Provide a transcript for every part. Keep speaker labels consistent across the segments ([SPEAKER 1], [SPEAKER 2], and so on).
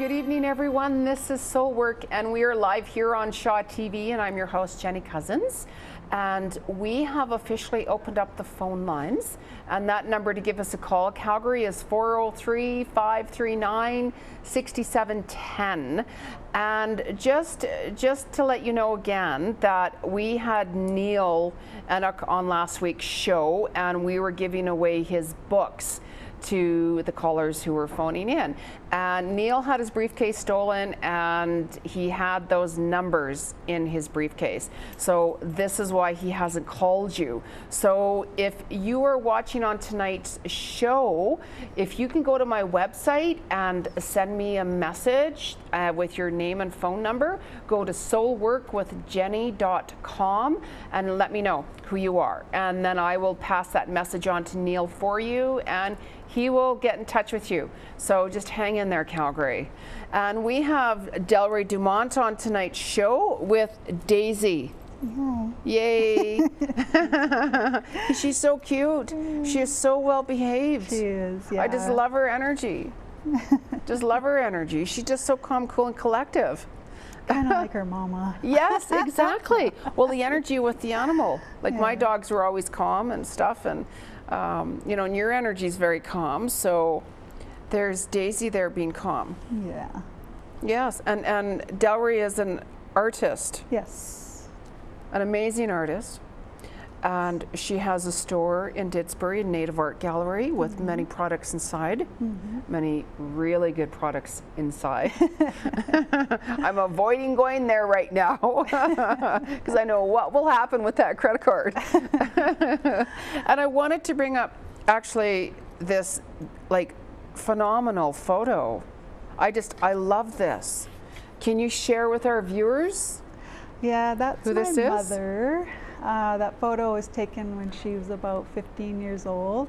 [SPEAKER 1] Good evening, everyone. This is Soul Work, and we are live here on Shaw TV, and I'm your host, Jeni Cousins. And we have officially opened up the phone lines, and that number to give us a call, Calgary, is 403 539 6710. And just, just to let you know again that we had Neil on last week's show, and we were giving away his books to the callers who were phoning in. And Neil had his briefcase stolen and he had those numbers in his briefcase. So this is why he hasn't called you. So if you are watching on tonight's show, if you can go to my website and send me a message uh, with your name and phone number, go to soulworkwithjenny.com and let me know who you are. And then I will pass that message on to Neil for you and he will get in touch with you. So just hang in there, Calgary. And we have Delree Dumont on tonight's show with Daisy. Mm-hmm. Yay. She's so cute. She is so well behaved.
[SPEAKER 2] She is, yeah.
[SPEAKER 1] I just love her energy. just love her energy. She's just so calm, cool, and collective.
[SPEAKER 2] Kind of like her mama.
[SPEAKER 1] Yes, exactly. well, the energy with the animal. Like my dogs were always calm and stuff, and um, you know, and your energy is very calm. So there's Daisy there being calm.
[SPEAKER 2] Yeah.
[SPEAKER 1] Yes, and and Delree is an artist,
[SPEAKER 2] Yes.
[SPEAKER 1] an amazing artist. And she has a store in Didsbury, a Native Art Gallery, with mm-hmm. many products inside, mm-hmm. many really good products inside. I'm avoiding going there right now because I know what will happen with that credit card. and I wanted to bring up actually this like phenomenal photo. I just, I love this. Can you share with our viewers?
[SPEAKER 2] Yeah, that's
[SPEAKER 1] Who
[SPEAKER 2] my
[SPEAKER 1] this is?
[SPEAKER 2] Uh, that photo was taken when she was about 15 years old.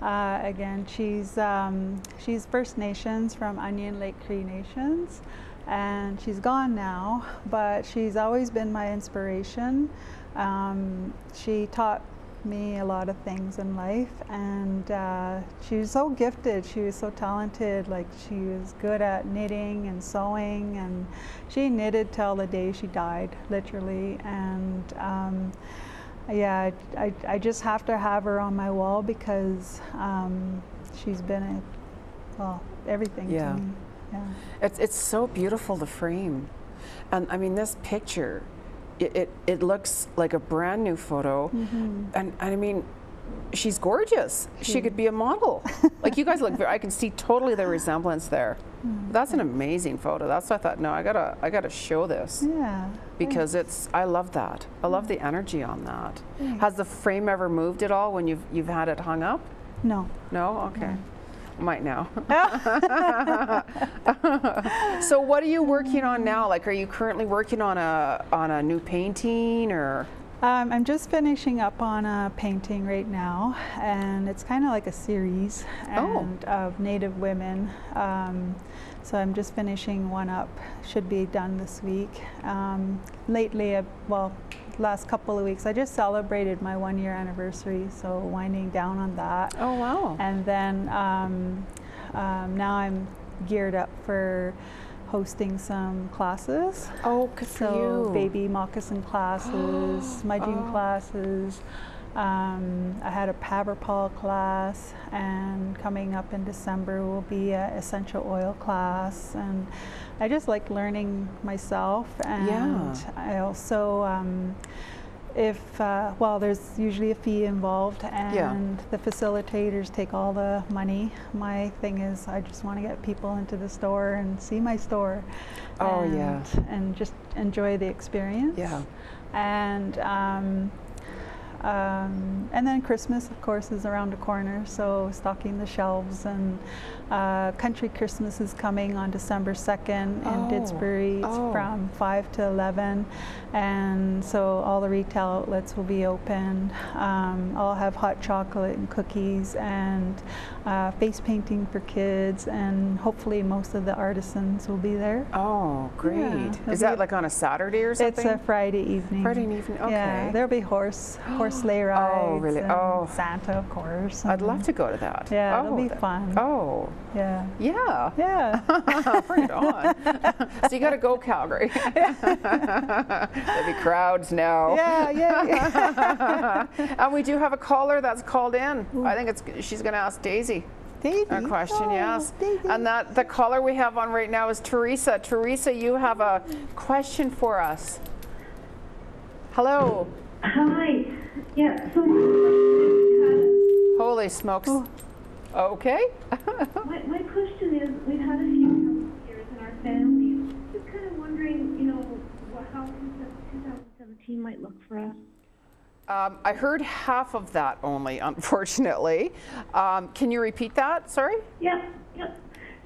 [SPEAKER 2] Uh, again, she's um, she's First Nations from Onion Lake Cree Nations, and she's gone now. But she's always been my inspiration. Um, she taught me a lot of things in life, and uh, she was so gifted. She was so talented. Like she was good at knitting and sewing, and she knitted till the day she died, literally. And um, yeah, I, I, I just have to have her on my wall because um, she's been a, well everything
[SPEAKER 1] Yeah.
[SPEAKER 2] to me. Yeah.
[SPEAKER 1] It's, it's so beautiful, the frame. And I mean, this picture, it, it, it looks like a brand new photo.
[SPEAKER 2] Mm-hmm.
[SPEAKER 1] And, and I mean, she's gorgeous. She could be a model. like you guys look, very, I can see totally the resemblance there.
[SPEAKER 2] Mm,
[SPEAKER 1] That's an amazing photo. That's why I thought, no, I gotta, I gotta show this
[SPEAKER 2] Yeah.
[SPEAKER 1] because it's, I love that. I love the energy on that.
[SPEAKER 2] Thanks.
[SPEAKER 1] Has the frame ever moved at all when you've, you've had it hung up?
[SPEAKER 2] No.
[SPEAKER 1] No? Okay. Might now. so what are you working on now? Like are you currently working on a on a new painting or
[SPEAKER 2] Um, I'm just finishing up on a painting right now, and it's kind of like a series
[SPEAKER 1] Oh.
[SPEAKER 2] of Native women. Um, so I'm just finishing one up. Should be done this week. Um, lately, I, well, last couple of weeks, I just celebrated my one year anniversary, so winding down on that.
[SPEAKER 1] Oh wow.
[SPEAKER 2] And then um, um, now I'm geared up for hosting some classes.
[SPEAKER 1] Oh, good for
[SPEAKER 2] So
[SPEAKER 1] you.
[SPEAKER 2] baby moccasin classes, smudging
[SPEAKER 1] Oh.
[SPEAKER 2] classes. Um, I had a Paverpol class, and coming up in December will be a essential oil class. And I just like learning myself, and
[SPEAKER 1] Yeah.
[SPEAKER 2] I also. Um, if uh, well, there's usually a fee involved, and the facilitators take all the money. My thing is, I just want to get people into the store and see my store.
[SPEAKER 1] Oh,
[SPEAKER 2] and,
[SPEAKER 1] yeah.
[SPEAKER 2] and just enjoy the experience.
[SPEAKER 1] Yeah.
[SPEAKER 2] And um, um, and then Christmas, of course, is around the corner. So stocking the shelves and uh, Country Christmas is coming on December second in
[SPEAKER 1] Oh,
[SPEAKER 2] Didsbury. It's
[SPEAKER 1] oh.
[SPEAKER 2] from five to eleven, and so all the retail outlets will be open. Um, I'll have hot chocolate and cookies and uh, face painting for kids, and hopefully most of the artisans will be there.
[SPEAKER 1] Oh, great.
[SPEAKER 2] Yeah,
[SPEAKER 1] Is that like on a Saturday or something?
[SPEAKER 2] It's a Friday evening.
[SPEAKER 1] Friday evening,
[SPEAKER 2] Yeah,
[SPEAKER 1] okay.
[SPEAKER 2] there'll be horse horse sleigh oh, rides.
[SPEAKER 1] really? Oh.
[SPEAKER 2] and
[SPEAKER 1] Oh.
[SPEAKER 2] Santa, of course.
[SPEAKER 1] I'd love to go to that.
[SPEAKER 2] Yeah,
[SPEAKER 1] oh,
[SPEAKER 2] it'll be
[SPEAKER 1] that-
[SPEAKER 2] fun.
[SPEAKER 1] Oh,
[SPEAKER 2] Yeah.
[SPEAKER 1] yeah.
[SPEAKER 2] Yeah.
[SPEAKER 1] Bring it on. so you got to go Calgary. There'll be crowds now.
[SPEAKER 2] yeah, yeah, yeah.
[SPEAKER 1] and we do have a caller that's called in. I think it's she's going to ask Daisy
[SPEAKER 2] Daisy.
[SPEAKER 1] a question.
[SPEAKER 2] Oh,
[SPEAKER 1] yes,
[SPEAKER 2] Daisy.
[SPEAKER 1] and that the caller we have on right now is Teresa. Teresa, you have a question for us. Hello.
[SPEAKER 3] Hi. Yeah, so
[SPEAKER 1] Holy smokes. Okay.
[SPEAKER 3] my, my question is we've had a few health scares in our family. Just kind of wondering, you know, what, how 2017 might look for us.
[SPEAKER 1] Um, I heard half of that only, unfortunately. Um, can you repeat that? Sorry.
[SPEAKER 3] Yeah, yeah.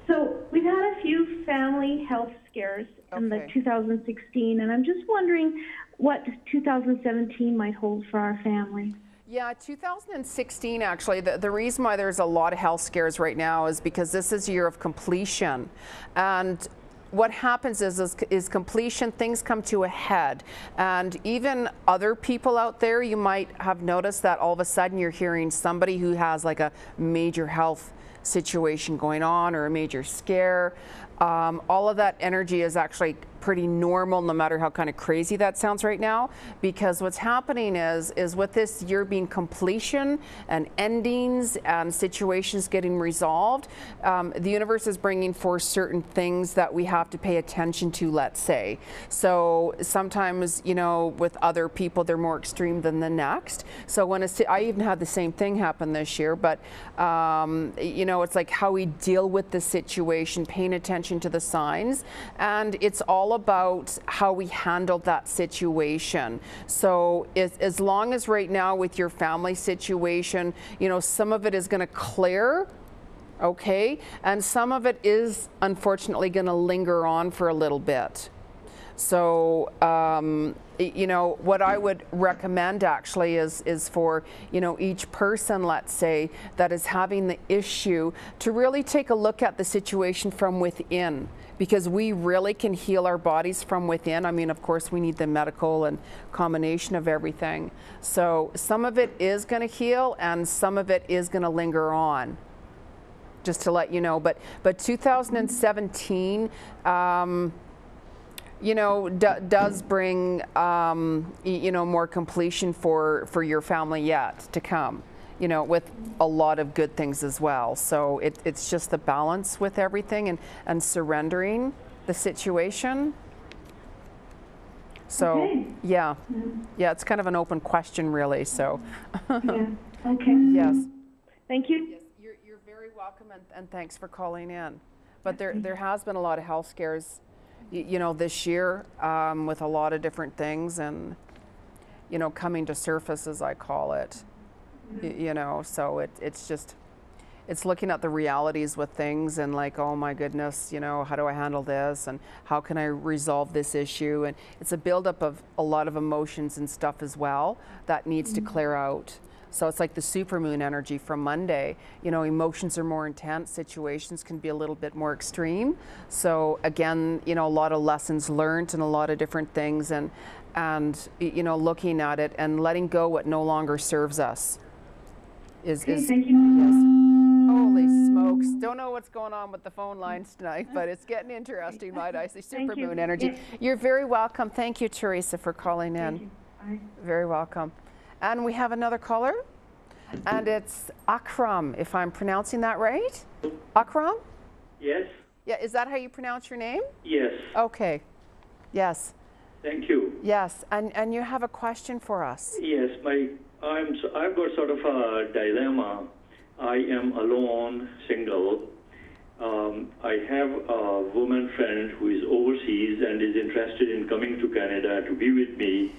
[SPEAKER 3] So we've had a few family health scares in the 2016, and I'm just wondering what 2017 might hold for our family.
[SPEAKER 1] Yeah, 2016 actually. The, the reason why there's a lot of health scares right now is because this is a year of completion. And what happens is, is, is completion, things come to a head. And even other people out there, you might have noticed that all of a sudden you're hearing somebody who has like a major health situation going on or a major scare. Um, all of that energy is actually pretty normal no matter how kind of crazy that sounds right now because what's happening is is with this year being completion and endings and situations getting resolved um, the universe is bringing forth certain things that we have to pay attention to let's say. So sometimes you know with other people they're more extreme than the next. So when I even had the same thing happen this year but um, you know it's like how we deal with the situation paying attention to the signs and it's all about how we handled that situation. So as, as long as right now with your family situation you know some of it is going to clear okay? And some of it is unfortunately going to linger on for a little bit so, um, you know, what I would recommend actually is, is for, you know, each person, let's say, that is having the issue to really take a look at the situation from within because we really can heal our bodies from within. I mean, of course, we need the medical and combination of everything. So, some of it is going to heal and some of it is going to linger on just to let you know. But but 2017, um, you know, d- does bring um, you know more completion for for your family yet to come. You know, with a lot of good things as well. So it, it's just the balance with everything and and surrendering the situation. So
[SPEAKER 3] Okay.
[SPEAKER 1] yeah, yeah, it's kind of an open question, really. So
[SPEAKER 3] Yeah. Okay.
[SPEAKER 1] yes.
[SPEAKER 3] Thank you.
[SPEAKER 1] Yes, you're, you're very welcome and, and thanks for calling in. But there, there has been a lot of health scares, you know, this year um, with a lot of different things and, you know, coming to surface, as I call it. Y- you know, so it, it's just, it's looking at the realities with things and like, oh my goodness, you know, how do I handle this and how can I resolve this issue? And it's a buildup of a lot of emotions and stuff as well that needs to clear out. So it's like the supermoon energy from Monday. You know, emotions are more intense, situations can be a little bit more extreme. So again, you know, a lot of lessons learned and a lot of different things and and you know, looking at it and letting go what no longer serves us is
[SPEAKER 3] Okay,
[SPEAKER 1] is
[SPEAKER 3] thank you. Yes.
[SPEAKER 1] Holy smokes. Don't know what's going on with the phone lines tonight, but it's getting interesting, might I say. Supermoon energy. You're very welcome. Thank you, Teresa, for calling in. Very welcome. And we have another caller, and it's Akram, if I'm pronouncing that right. Akram?
[SPEAKER 4] Yes,
[SPEAKER 1] Yeah, is that how you pronounce your name?
[SPEAKER 4] yes,
[SPEAKER 1] Okay. Yes.
[SPEAKER 4] thank you.
[SPEAKER 1] Yes. And and you have a question for us.
[SPEAKER 4] Yes, my I'm I've got sort of a dilemma. I am alone, single. Um, I have a woman friend who is overseas and is interested in coming to Canada to be with me.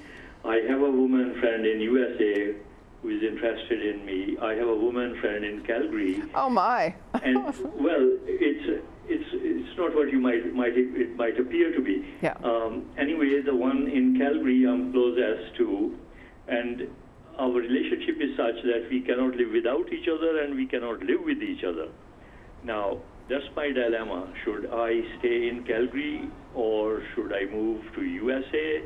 [SPEAKER 4] I have a woman friend in USA who is interested in me. I have a woman friend in Calgary.
[SPEAKER 1] Oh my.
[SPEAKER 4] and well, it's it's it's not what you might might it might appear to be.
[SPEAKER 1] Yeah.
[SPEAKER 4] Um, anyway, the one in Calgary I'm closest to, and our relationship is such that we cannot live without each other and we cannot live with each other. Now, that's my dilemma. Should I stay in Calgary or should I move to USA?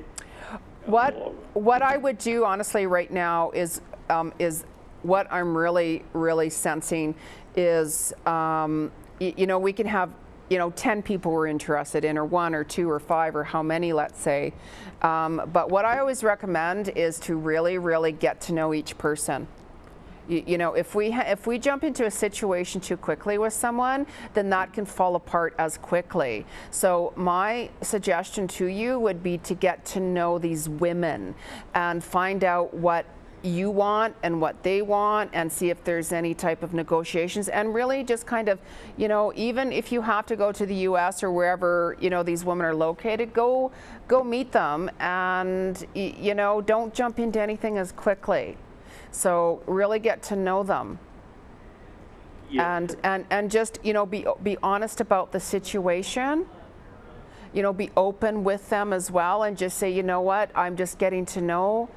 [SPEAKER 1] What what I would do honestly right now is um, is what I'm really really sensing is um, you know we can have you know 10 people we're interested in or one or two or five or how many let's say. Um, but what I always recommend is to really really get to know each person you, you know, if we if we jump into a situation too quickly with someone, then that can fall apart as quickly. So my suggestion to you would be to get to know these women and find out what you want and what they want and see if there's any type of negotiations and really just kind of you know even if you have to go to the US or wherever you know these women are located go go meet them and you know don't jump into anything as quickly so really get to know them
[SPEAKER 4] Yes.
[SPEAKER 1] and, and, and just, you know, be, be honest about the situation. You know, be open with them as well and just say, you know what, I'm just getting to know,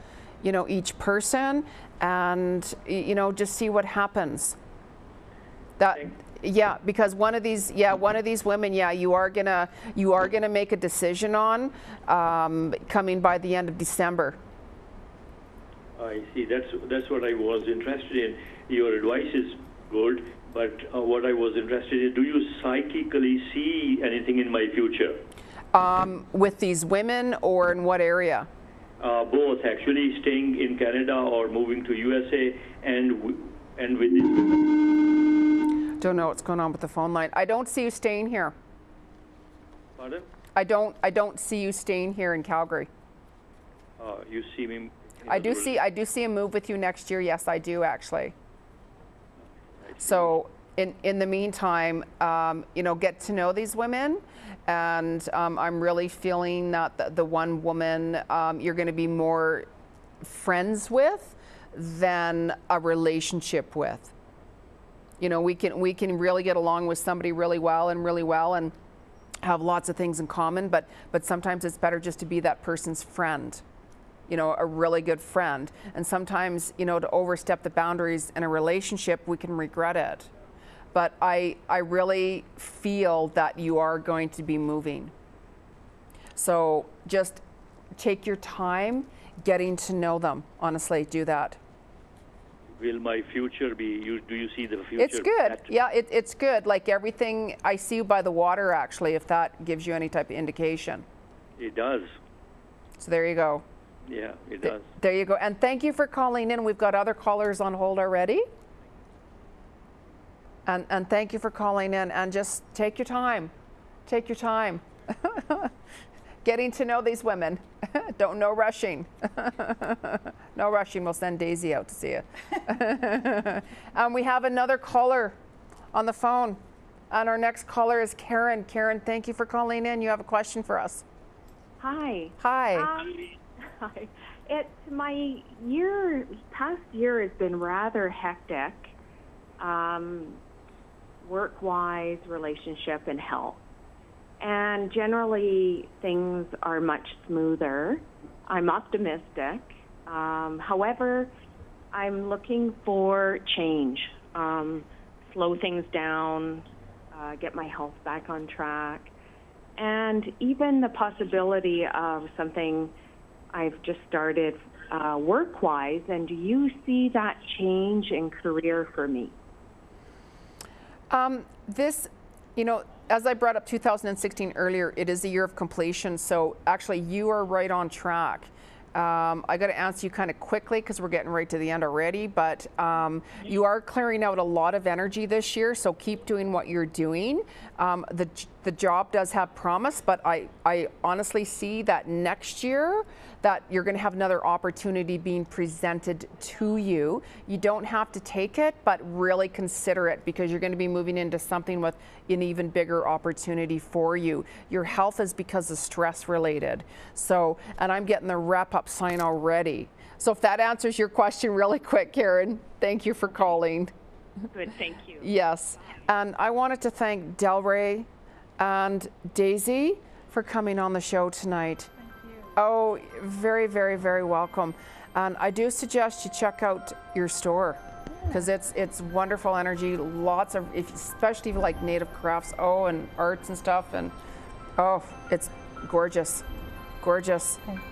[SPEAKER 1] you know, each person and, you know, just see what happens. That, yeah, because one of these, yeah, one of these women, yeah, you are gonna, you are gonna make a decision on, um, coming by the end of December.
[SPEAKER 4] I see. That's that's what I was interested in. Your advice is good, but uh, what I was interested in: Do you psychically see anything in my future?
[SPEAKER 1] Um, with these women or in what area?
[SPEAKER 4] Uh, both, actually, staying in Canada or moving to USA, and w- and with this.
[SPEAKER 1] Don't know what's going on with the phone line. I don't see you staying here.
[SPEAKER 4] Pardon?
[SPEAKER 1] I don't. I don't see you staying here in Calgary.
[SPEAKER 4] Uh, you see me.
[SPEAKER 1] I do see. I do see a move with you next year. Yes, I do actually. So in in the meantime, um, you know, get to know these women, and um, I'm really feeling that the, the one woman um, you're going to be more friends with than a relationship with. You know, we can we can really get along with somebody really well and really well and have lots of things in common, but but sometimes it's better just to be that person's friend. You know, a really good friend. And sometimes, you know, to overstep the boundaries in a relationship, we can regret it. But I I really feel that you are going to be moving. So just take your time getting to know them. Honestly, do that.
[SPEAKER 4] Will my future be? You, do you see the future?
[SPEAKER 1] It's good. Yeah, it, it's good. Like everything, I see you by the water, actually, if that gives you any type of indication.
[SPEAKER 4] It does.
[SPEAKER 1] So there you go.
[SPEAKER 4] Yeah, it
[SPEAKER 1] Th-
[SPEAKER 4] does.
[SPEAKER 1] There you go. And thank you for calling in. We've got other callers on hold already. And, and thank you for calling in. And just take your time. Take your time. Getting to know these women. Don't no rushing. no rushing. We'll send Daisy out to see you. and we have another caller on the phone. And our next caller is Karen. Karen, thank you for calling in. You have a question for us.
[SPEAKER 5] Hi.
[SPEAKER 1] Hi.
[SPEAKER 5] Um, hi. It my year past year has been rather hectic, um, work wise, relationship, and health. And generally, things are much smoother. I'm optimistic. Um, however, I'm looking for change, um, slow things down, uh, get my health back on track and even the possibility of something I've just started uh, work wise. And do you see that change in career for me?
[SPEAKER 1] Um, this, you know, as I brought up 2016 earlier, it is a year of completion. So actually, you are right on track. Um, I got to answer you kind of quickly because we're getting right to the end already. But um, you are clearing out a lot of energy this year, so keep doing what you're doing. Um, the the job does have promise, but I I honestly see that next year that you're going to have another opportunity being presented to you. You don't have to take it, but really consider it because you're going to be moving into something with an even bigger opportunity for you. Your health is because of stress related. So, and I'm getting the wrap up sign already. So, if that answers your question really quick, Karen, thank you for calling.
[SPEAKER 5] Good, thank you.
[SPEAKER 1] Yes. And I wanted to thank Delree and Daisy for coming on the show tonight. Thank you. Oh, very, very, very welcome. And I do suggest you check out your store because it's it's wonderful energy. Lots of, if, especially if you like native crafts, oh, and arts and stuff, and oh, it's gorgeous, gorgeous.
[SPEAKER 2] Thanks.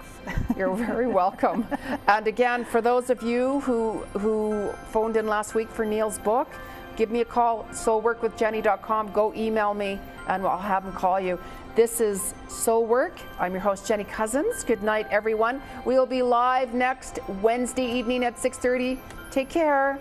[SPEAKER 1] You're very welcome. And again, for those of you who who phoned in last week for Neil's book, give me a call, soulworkwithjenny.com. Go email me, and I'll have them call you. This is Soul Work. I'm your host, Jeni Cousins. Good night, everyone. We will be live next Wednesday evening at 6:30. Take care.